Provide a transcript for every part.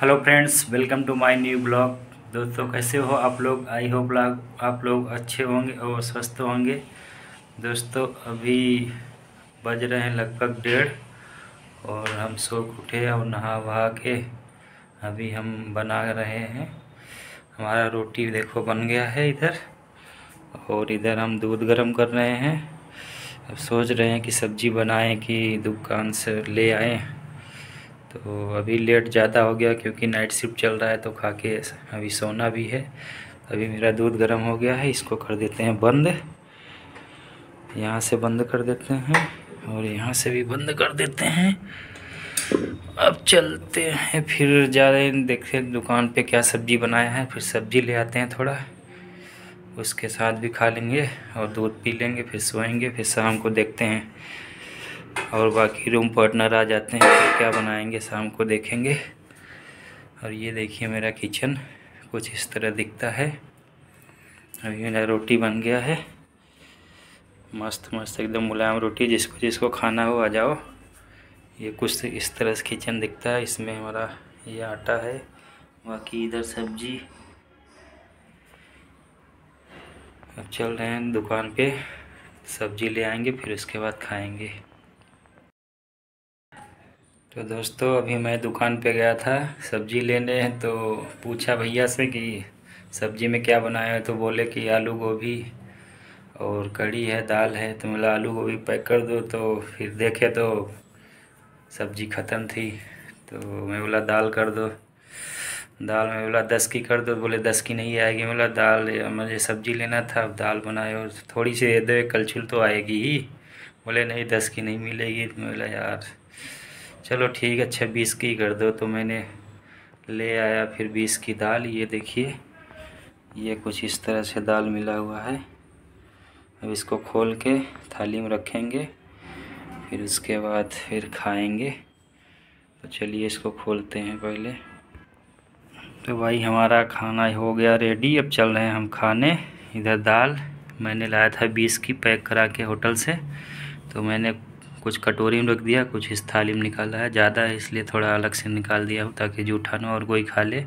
Hello friends welcome to my new blog दोस्तों, कैसे हो आप लोग? आई होप आप लोग अच्छे होंगे और स्वस्थ होंगे। दोस्तों, अभी बज रहे हैं लगभग डेढ़ और हम सो उठे और नहा वहा के अभी हम बना रहे हैं। हमारा रोटी देखो बन गया है इधर और इधर हम दूध गर्म कर रहे हैं। अब सोच रहे हैं कि सब्ज़ी बनाएँ कि दुकान से ले आएँ। तो अभी लेट ज़्यादा हो गया क्योंकि नाइट शिफ्ट चल रहा है तो खा के अभी सोना भी है। अभी मेरा दूध गर्म हो गया है, इसको कर देते हैं बंद। यहाँ से बंद कर देते हैं और यहाँ से भी बंद कर देते हैं। अब चलते हैं, फिर ज़्यादा देखते हैं दुकान पे क्या सब्ज़ी बनाया है, फिर सब्ज़ी ले आते हैं थोड़ा। उसके साथ भी खा लेंगे और दूध पी लेंगे, फिर सोएँगे, फिर शाम को देखते हैं। और बाकी रूम पार्टनर आ जाते हैं तो क्या बनाएँगे, शाम को देखेंगे। और ये देखिए मेरा किचन कुछ इस तरह दिखता है। अभी मेरा रोटी बन गया है। मस्त मस्त, एकदम मुलायम रोटी, जिसको जिसको खाना हो, आ जाओ। ये कुछ इस तरह से किचन दिखता है। इसमें हमारा ये आटा है, बाकी इधर सब्ज़ी। अब चल रहे हैं दुकान पे। सब्ज़ी ले आएँगे, फिर उसके बाद खाएँगे। तो दोस्तों, अभी मैं दुकान पे गया था, सब्ज़ी लेने। तो पूछा भैया से कि सब्ज़ी में क्या बनाया है तो बोले कि आलू गोभी और कड़ी है, दाल है। तो बोला, आलू गोभी पैक कर दो। तो फिर देखे तो सब्ज़ी ख़त्म थी। तो मैं बोला, दाल कर दो। दाल में बोला, दस की कर दो। बोले, दस की नहीं आएगी। बोला, दाल, मुझे सब्ज़ी लेना था, अब दाल बनाए और थोड़ी सी दे दो कलछुल तो आएगी ही। बोले, नहीं, दस की नहीं मिलेगी। तो बोला, यार चलो ठीक है अच्छा बीस की कर दो तो मैंने ले आया फिर बीस की दाल, ये देखिए, ये कुछ इस तरह से दाल मिला हुआ है। अब इसको खोल के थाली में रखेंगे, फिर उसके बाद फिर खाएँगे। तो चलिए इसको खोलते हैं पहले। तो भाई हमारा खाना हो गया रेडी अब चल रहे हैं हम खाने। इधर दाल मैंने लाया था बीस की पैक करा के होटल से तो मैंने कुछ कटोरी में रख दिया, कुछ इस थाली में निकाला है। ज़्यादा है इसलिए थोड़ा अलग से निकाल दिया हूँ ताकि जूठा ना और कोई खा ले।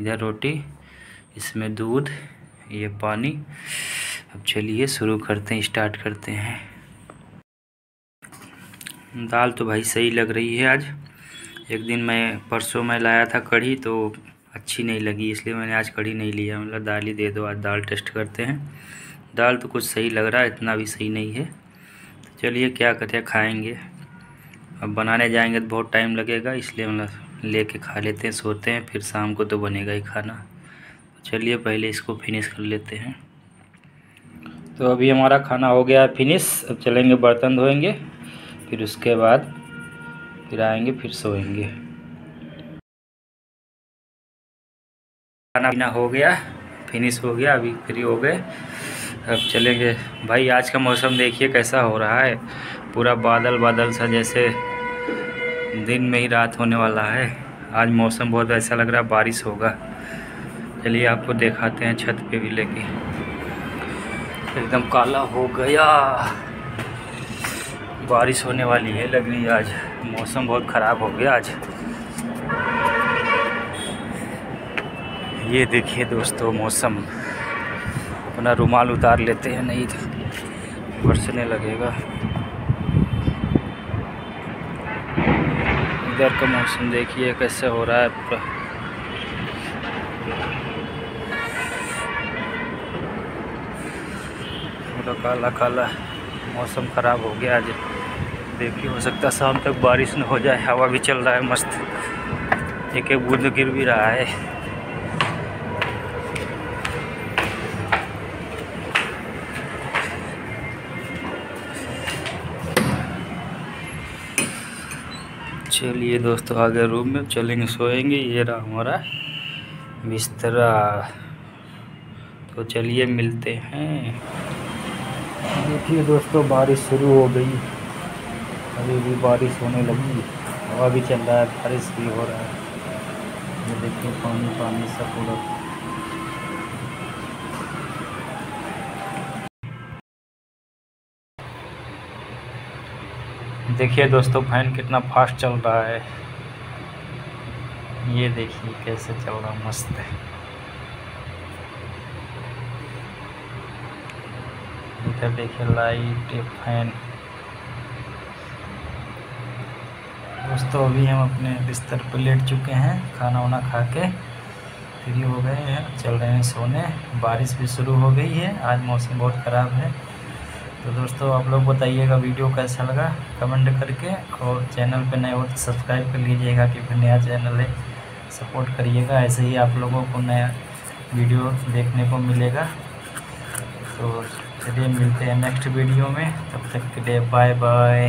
इधर रोटी, इसमें दूध, ये पानी। अब चलिए शुरू करते हैं, स्टार्ट करते हैं। दाल तो भाई सही लग रही है आज। एक दिन मैं, परसों में लाया था कढ़ी तो अच्छी नहीं लगी, इसलिए मैंने आज कढ़ी नहीं लिया। मतलब दाल ही दे दो, आज दाल टेस्ट करते हैं। दाल तो कुछ सही लग रहा है, इतना भी सही नहीं है। चलिए क्या करते हैं खाएँगे। अब बनाने जाएँगे तो बहुत टाइम लगेगा, इसलिए मतलब ले कर खा लेते हैं, सोते हैं, फिर शाम को तो बनेगा ही खाना। चलिए पहले इसको फिनिश कर लेते हैं। तो अभी हमारा खाना हो गया फिनिश अब चलेंगे बर्तन धोएँगे, फिर उसके बाद फिर आएँगे, फिर सोएँगे। खाना पीना हो गया फिनिश हो गया, अभी फ्री हो गए। अब चलेंगे भाई, आज का मौसम देखिए कैसा हो रहा है। पूरा बादल बादल सा जैसे दिन में ही रात होने वाला है। आज मौसम बहुत ऐसा लग रहा है, बारिश होगा। चलिए, आपको दिखाते हैं छत पे भी लेके। एकदम काला हो गया। बारिश होने वाली है लग रही आज। मौसम बहुत ख़राब हो गया आज। ये देखिए दोस्तों, मौसम। अपना रुमाल उतार लेते हैं, नहीं तो बरसने लगेगा। इधर का मौसम देखिए कैसे हो रहा है पूरा। पूरा काला काला मौसम ख़राब हो गया आज। देखिए, हो सकता है शाम तक बारिश न हो जाए, हवा भी चल रहा है मस्त। एक एक बूंद गिर भी रहा है। चलिए दोस्तों, आगे रूम में चलेंगे, सोएँगे। ये रहा हमारा बिस्तरा। तो चलिए, मिलते हैं। देखिए दोस्तों, बारिश शुरू हो गई। अभी भी बारिश होने लगी। हवा भी चल रहा है, बारिश भी हो रहा है। ये देखिए, पानी पानी सब पूरा देखिए दोस्तों, फ़ैन कितना फास्ट चल रहा है। ये देखिए कैसे चल रहा मस्त है। इधर देखिए लाइट फ़ैन दोस्तों, अभी हम अपने बिस्तर पर लेट चुके हैं खाना वाना खा के फ्री हो गए हैं, चल रहे हैं सोने। बारिश भी शुरू हो गई है, आज मौसम बहुत ख़राब है। तो दोस्तों, आप लोग बताइएगा वीडियो कैसा लगा? कमेंट करके और चैनल पे नए हो तो सब्सक्राइब कर लीजिएगा क्योंकि नया चैनल है। सपोर्ट करिएगा, ऐसे ही आप लोगों को नया वीडियो देखने को मिलेगा। तो चलिए मिलते हैं नेक्स्ट वीडियो में। तब तक के लिए बाय बाय